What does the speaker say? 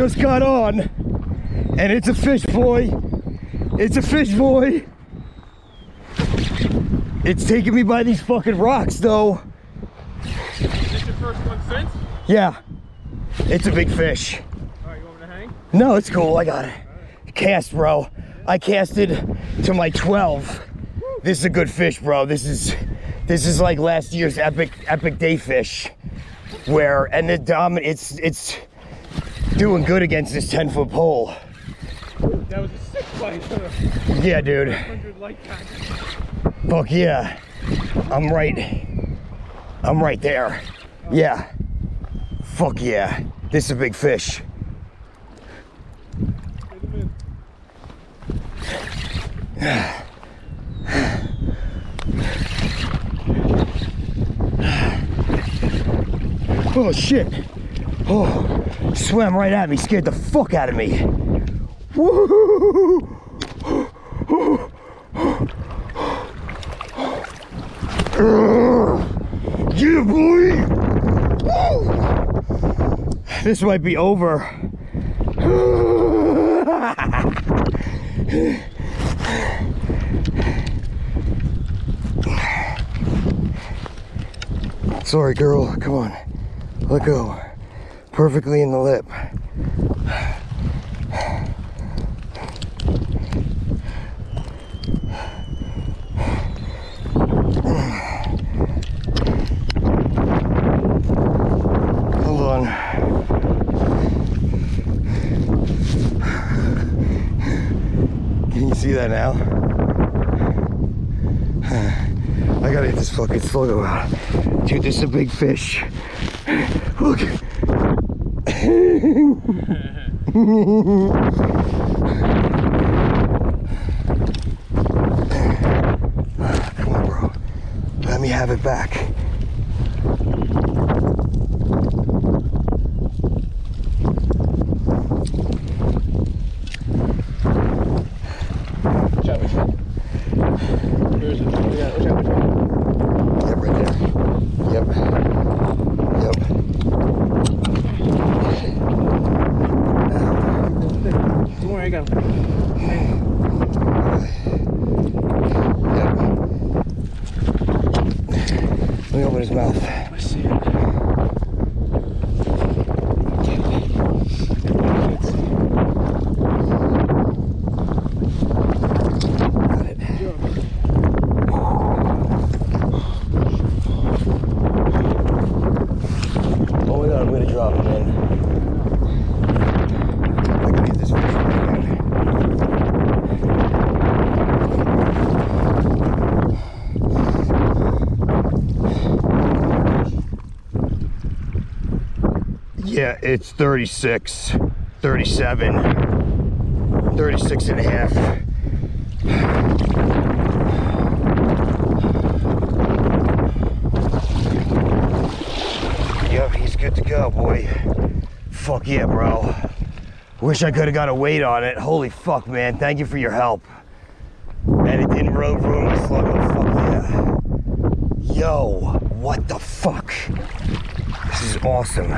just got on, and it's a fish boy. It's a fish boy. It's taking me by these fucking rocks though. Is this your first one since? Yeah, it's a big fish. All right, you want me to hang? No, it's cool. I got it. Cast, bro. I casted to my 12. This is a good fish, bro. This is this is like last year's epic epic day fish, where and the dominant. It's it's doing good against this 10 foot pole. That was a sick bite. Yeah, dude. 100 light pack. Fuck yeah. I'm right. I'm right there. Yeah. Fuck yeah. This is a big fish. Take him in. Oh shit. Oh, swam right at me, scared the fuck out of me. Yeah, boy! This might be over. Sorry, girl. Come on. Let go. Perfectly in the lip. Hold on. Can you see that now? I gotta get this fucking slow out. Dude, this is a big fish. Look. Come on, bro. Let me have it back. Watch out, watch out. Where is it? Yeah, watch out, watch out. Yep, right there. Yep. Let me open his mouth. Let's see it. Got it. Oh my god, I'm gonna drop it, man. I can get this fish again. Yeah, it's 36, 37, 36 and a half. Good to go, boy. Fuck yeah, bro. Wish I could have got a weight on it. Holy fuck, man. Thank you for your help. And it didn't ru- ruin my slug. Oh, fuck yeah. Yo, what the fuck? This is awesome.